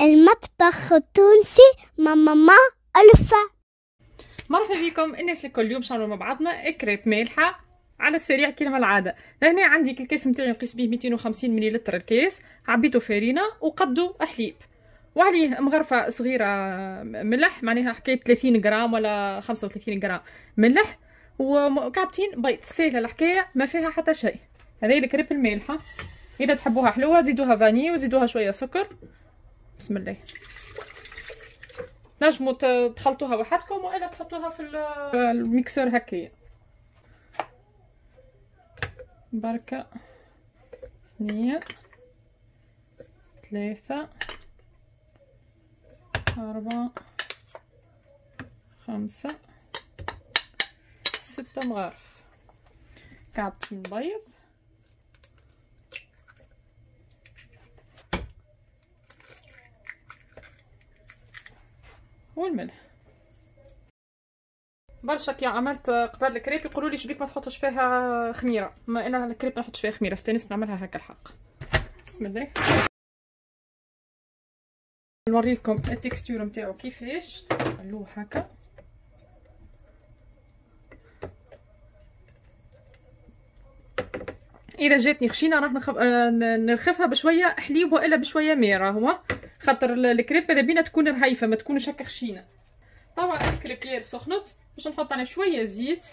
المطبخ التونسي. ماما ألفة. مرحبا بكم. الناس الكل اليوم شنعملو مع بعضنا كريب مالحة على السريع كيما العادة. لهنا عندي الكيس نتاعي نقيس به 250 مليلتر الكيس. عبيته فارينة وقدو حليب وعليه مغرفة صغيرة ملح معناها حكاية 30 غرام ولا 35 غرام ملح. وكعبتين بيض. سهلة الحكاية ما فيها حتى شيء. هذه الكريب المالحة. إذا تحبوها حلوة زيدوها فاني وزيدوها شوية سكر. بسم الله. نجموا تخلطوها وحدكم وإلا تحطوها في الميكسر هكايا. بركة. اثنين. ثلاثة. أربعة. خمسة. ستة مغارف. كعبتين بيض والملح. برشا كي عملت قبل الكريب يقولوا لي شبيك ما تحطش فيها خميرة. ما أنا الكريب ما نحطش فيها خميرة استانست نعملها هكا الحق. بسم الله. نوريكم ال texture نتاعو كيفاش. نلوح هكا. إذا جاتني خشينة راح نخف... نرخفها بشوية حليب وإلا بشوية ميرة. هو خاطر الكريب ماذا بينا تكون رهيفة ما تكونش هكا خشينة. طبعا ال crêpière سخنت باش نحط عليه شوية زيت.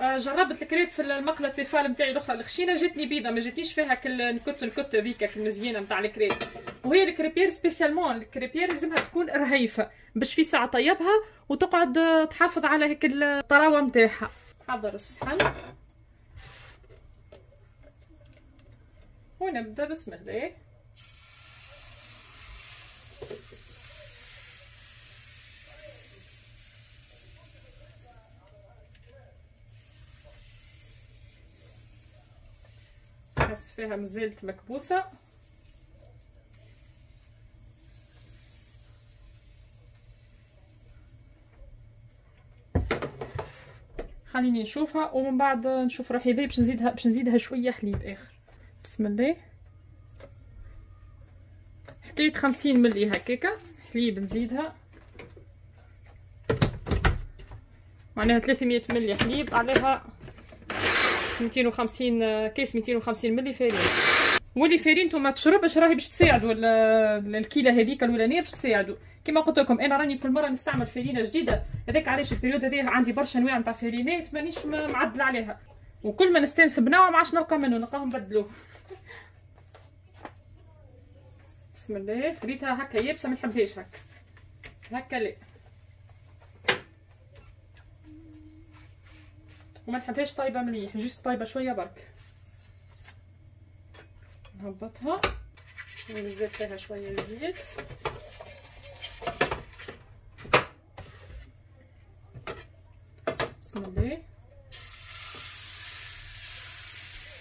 آه، جربت الكريب في المقلة ال Tefal نتاعي الأخرى الخشينة جاتني بيضة ما جاتنيش فيها كل نكت الكت هذيك المزيانه نتاع الكريب. وهي ال crêpière spécialement ال crêpière لازمها تكون رهيفة باش في ساعة طيبها وتقعد تحافظ على هيك الطراوة نتاعها حضر الصحن. ونبدأ بسم الله. بس فيها مزالت مكبوسة. خليني نشوفها ومن بعد نشوف روحي باش نزيدها باش نزيدها شوية حليب آخر. بسم الله. حكاية خمسين ملي هكاكا حليب نزيدها. معناها 300 ملي حليب عليها 250 كيس 250 ملي فارين. واللي فارين نتوما تشرب راهي باش تساعدوا الكيلة هذيك الأولانية باش تساعدوا كما قلت لكم أنا راني كل مرة نستعمل فارينة جديدة. هذاك علاش ال période هذه عندي برشا أنواع نتاع فارينات مانيش معدل عليها. وكل ما نستانس بنوع ما نلقى منه نلقاهم بدلوه. بسم الله. ريتها هكا يابسه ما نحبهاش هكا. هكا لا. وما نحبهاش طايبة مليح juste طايبة شوية برك. نهبطها. ونزيد فيها شوية زيت. بسم الله.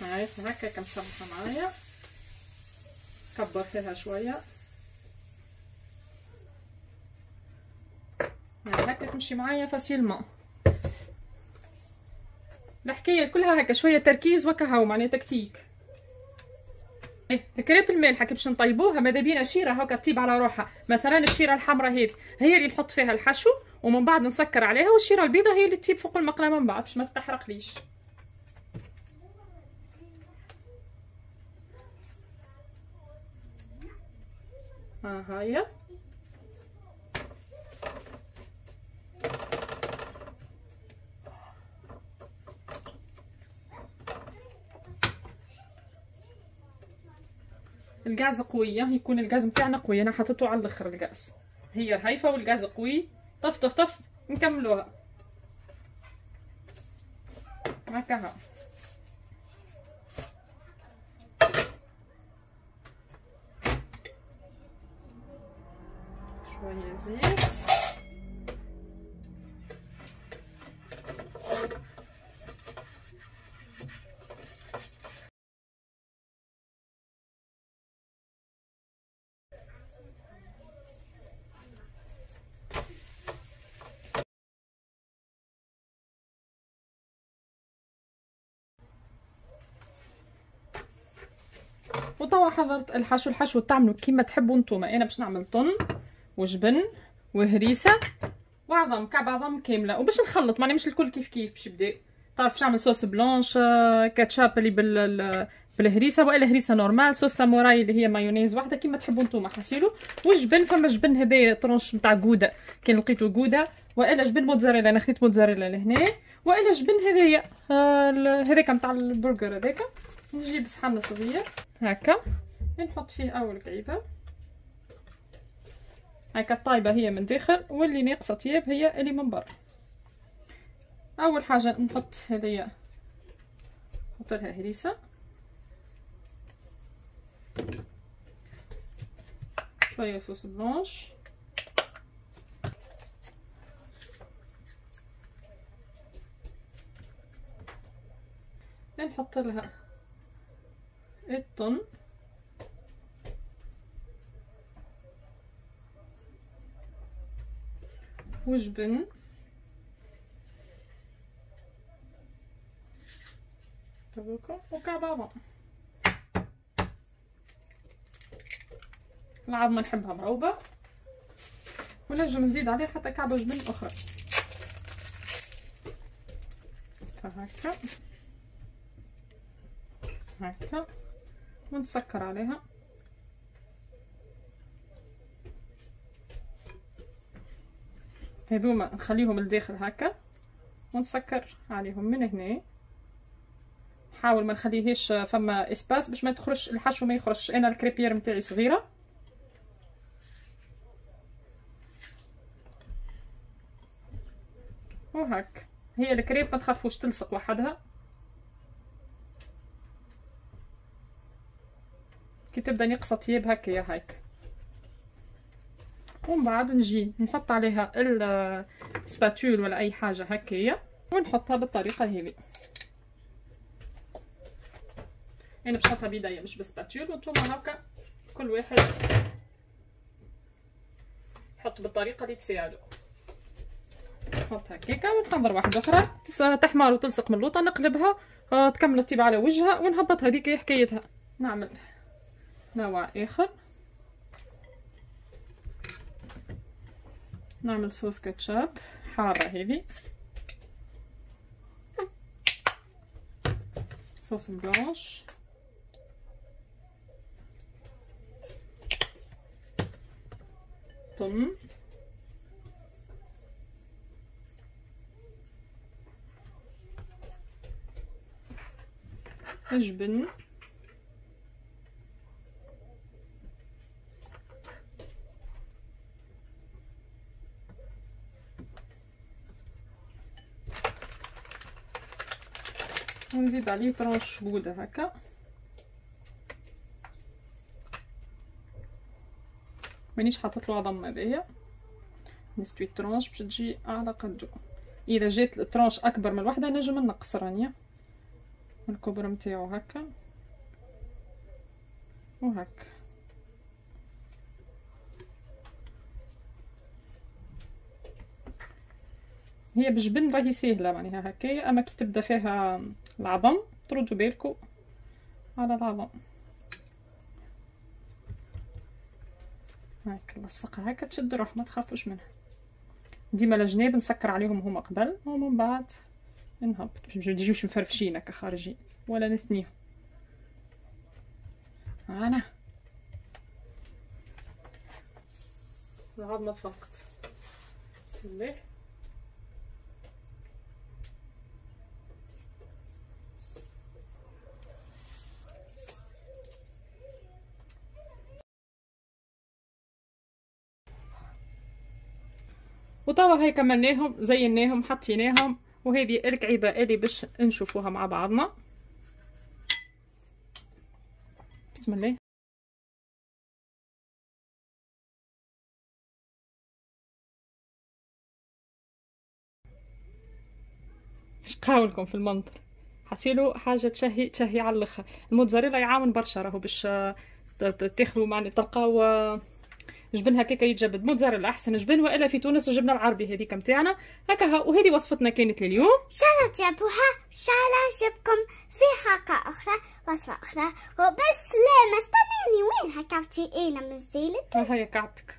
هاي هكا كنسمحها معايا. كبر فيها شوية. يعني هكا تمشي معايا facilement الحكاية كلها هكا شوية تركيز وكهو معناها تكتيك. إيه الكريب المالحه كي باش نطيبوها ماذا بينا شيرة هكا تطيب على روحها. مثلا الشيرة الحمراء هذه هي اللي نحط فيها الحشو ومن بعد نسكر عليها والشيرة البيضاء هي اللي تطيب فوق المقله من بعد باش ما تحرقليش ها هاي الغاز قويه يكون الغاز نتاعنا قوي. أنا حطيته على الأخر الغاز. هي رهيفه والغاز قوي. طف طف طف. نكملوها. هكا وطوا حضرت الحشو الحشو تعملوا كيما تحبوا نتوما أنا باش نعمل طن. وجبن وهريسة وعظم كعب عظم كاملة. وباش نخلط معني مش الكل كيف كيف باش يبدأ. تعرف تعمل sauce blanche آه، كاتشاب اللي بال بالهريسة وإلا هريسة normale sauce samouraï اللي هي مايونيز واحدة كيما تحبوا نتوما حسيلو والجبن فما جبن هذايا tranche نتاع gouda كان لقيتو gouda وإلا جبن موتزاريلا. أنا خديت موتزاريلا لهنا. وإلا جبن هذايا آه هذاك نتاع البرجر هذاك نجيب صحن صغير هكا. نحط فيه أول كعيبة. هكا الطايبة هي من داخل واللي ناقصة طياب هي اللي من برا. أول حاجة نحط هذيا نحط لها هريسة. شوية صوص بلونش. نحط لها الطن. وجبن تبوكم وكعبابة العظمة نحبها مروبة ونجم نزيد عليه حتى كعبة جبن أخرى. هكا. هكا. ونسكر عليها. هذوما نخليهم لداخل هكا ونسكر عليهم من هنا. نحاول ما نخليهش فما espace باش ما تخرج الحشو ما يخرجش. أنا ال crêpière نتاعي صغيرة. وهك هي الكريب ما تخافوش تلصق وحدها. كي تبدأ نقصه طياب هكايا هيك. ومن بعد نجي نحط عليها السباتول ولا أي حاجة هكايا ونحطها بالطريقة هذه أنا باش نحطها بيديا مش بسباتول وانتوما هكا كل واحد يحط بالطريقة اللي تساعدو. نحط هكاكا ونحضر واحدة أخرى تحمر وتلصق من اللوطة نقلبها آه، تكمل الطيب على وجهها ونهبط هذيك حكايتها. نعمل نوع آخر. نعمل صوص كاتشاب. حارة هذي صوص بلانش طم جبن ونزيد عليه طرونش بودة هكا مانيش حاطط له عظم هذايا نستوي ال tranche باش تجي على قدو اذا جات ال tranche اكبر من الوحده نجم نقص رانيا الكبر نتاعو هكا وهكا هي بجبن راهي ساهله معناها هكايا اما كي تبدا فيها العظم تردوا بالكم على العظم. هاك نلصقها هكا تشد روح ما تخافوش منها. ديما الجناب نسكر عليهم هما قبل ومن بعد نهبط باش ما يجيوش مفرفشين هكا خارجين ولا نثنيهم. أنا. العظمة تفقت بسم الله وطبعا هاي كملناهم زيناهم حطيناهم وهذه الكعيبة اللي باش نشوفوها مع بعضنا. بسم الله. اش قاولكم في المنظر حسيلو حاجة تشهي تشهي على الآخر الموتزاريلا يعاون برشا راهو باش تاخذوا معني تلقاو جبن هكاكا يتجبد موتزاريلا احسن جبن وإلا في تونس الجبنة العربي هذيك نتاعنا هكا وهذه وصفتنا كانت لليوم. ان شاء الله تعجبوها إن شاء الله عجبكم في حلقة أخرى وصفة أخرى. وبس لا ما استنيني وين هكعبتي أنا مزيلت ها هي كعبتك